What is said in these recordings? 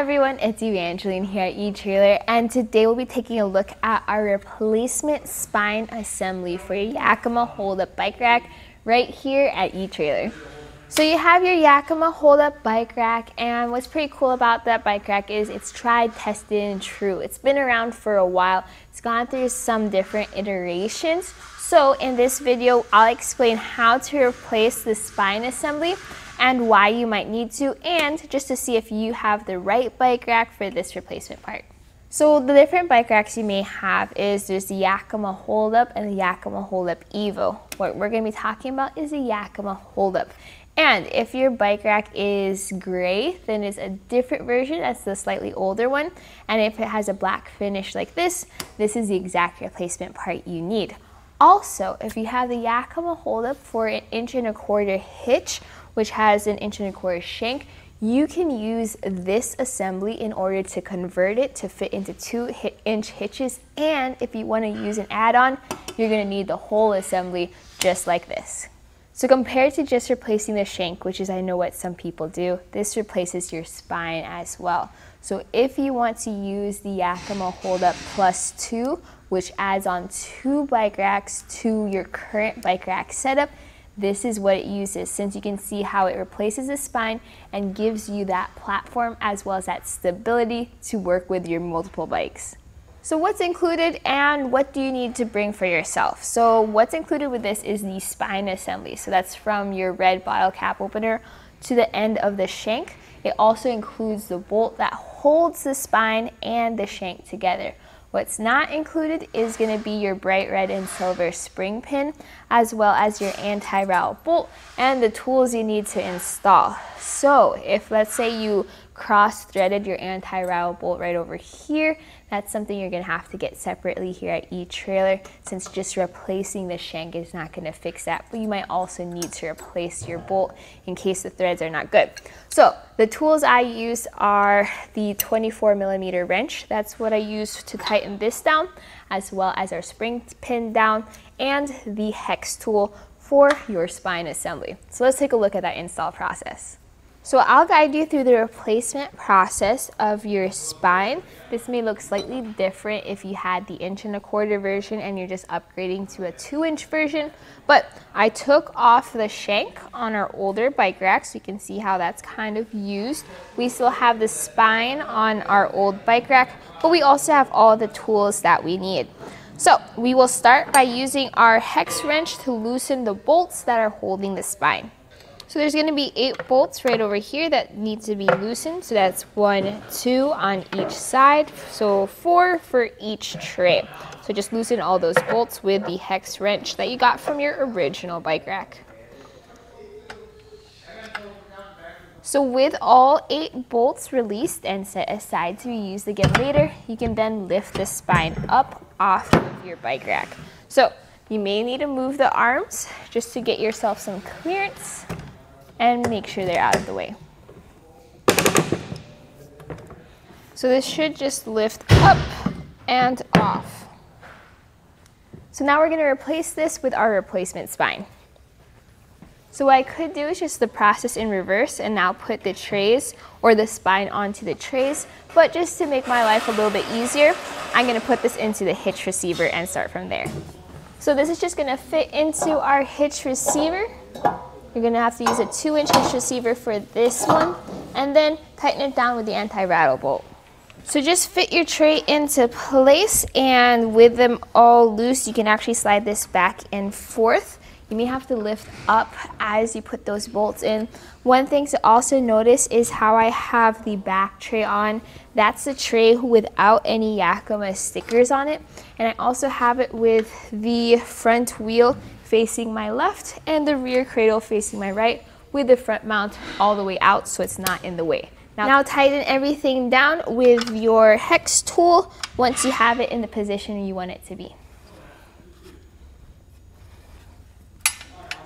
everyone, it's Evangelyn here at eTrailer and today we'll be taking a look at our replacement spine assembly for your Yakima hold-up bike rack right here at eTrailer. So you have your Yakima hold-up bike rack and what's pretty cool about that bike rack is it's tried, tested, and true. It's been around for a while. It's gone through some different iterations. So in this video, I'll explain how to replace the spine assembly and why you might need to, and just to see if you have the right bike rack for this replacement part. So the different bike racks you may have is there's the Yakima Holdup and the Yakima Holdup Evo. What we're going to be talking about is the Yakima Holdup. And if your bike rack is gray, then it's a different version. That's the slightly older one. And if it has a black finish like this, this is the exact replacement part you need. Also, if you have the Yakima Holdup for an inch and a quarter hitch, which has an inch and a quarter shank, you can use this assembly in order to convert it to fit into two inch hitches. And if you want to use an add-on, you're going to need the whole assembly just like this. So compared to just replacing the shank, which is I know what some people do, this replaces your spine as well. So if you want to use the Yakima Hold Up Plus 2, which adds on two bike racks to your current bike rack setup, this is what it uses since you can see how it replaces the spine and gives you that platform as well as that stability to work with your multiple bikes. So what's included and what do you need to bring for yourself? So what's included with this is the spine assembly. So that's from your red bottle cap opener to the end of the shank. It also includes the bolt that holds the spine and the shank together. What's not included is going to be your bright red and silver spring pin, as well as your anti-rattle bolt and the tools you need to install. So if let's say you cross-threaded your anti-rattle bolt right over here, that's something you're to have to get separately here at e-trailer since just replacing the shank is not to fix that. But you might also need to replace your bolt in case the threads are not good. So the tools I use are the 24 millimeter wrench. That's what I use to tighten this down as well as our spring pin down and the hex tool for your spine assembly. So let's take a look at that install process. So I'll guide you through the replacement process of your spine. This may look slightly different if you had the inch and a quarter version and you're just upgrading to a two inch version. But I took off the shank on our older bike rack so you can see how that's kind of used. We still have the spine on our old bike rack, but we also have all the tools that we need. So we will start by using our hex wrench to loosen the bolts that are holding the spine. So there's going to be eight bolts right over here that need to be loosened. So that's one, two on each side. So four for each tray. So just loosen all those bolts with the hex wrench that you got from your original bike rack. So with all eight bolts released and set aside to be used again later, you can then lift the spine up off of your bike rack. So you may need to move the arms just to get yourself some clearance and make sure they're out of the way. So this should just lift up and off. So now we're going to replace this with our replacement spine. So what I could do is just the process in reverse and now put the trays or the spine onto the trays. But just to make my life a little bit easier, I'm going to put this into the hitch receiver and start from there. So this is just going to fit into our hitch receiver. You're going to have to use a 2 inch hitch receiver for this one and then tighten it down with the anti-rattle bolt. So just fit your tray into place and with them all loose you can actually slide this back and forth. You may have to lift up as you put those bolts in. One thing to also notice is how I have the back tray on. That's the tray without any Yakima stickers on it. And I also have it with the front wheel facing my left and the rear cradle facing my right with the front mount all the way out so it's not in the way. Now, now tighten everything down with your hex tool once you have it in the position you want it to be.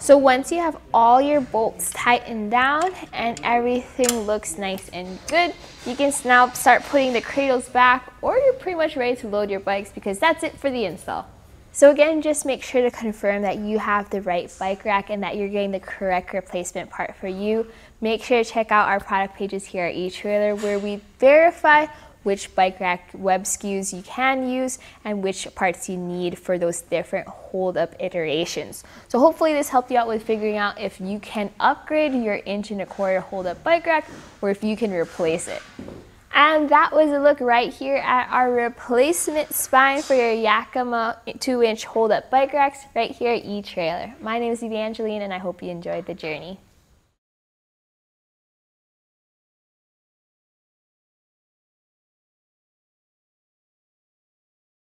So once you have all your bolts tightened down and everything looks nice and good, you can now start putting the cradles back or you're pretty much ready to load your bikes because that's it for the install. So again, just make sure to confirm that you have the right bike rack and that you're getting the correct replacement part for you. Make sure to check out our product pages here at eTrailer where we verify which bike rack web SKUs you can use and which parts you need for those different hold up iterations. So hopefully this helped you out with figuring out if you can upgrade your inch and a quarter hold up bike rack or if you can replace it. And that was a look right here at our replacement spine for your Yakima 2-inch hold-up bike racks right here at eTrailer. My name is Evangelyn and I hope you enjoyed the journey.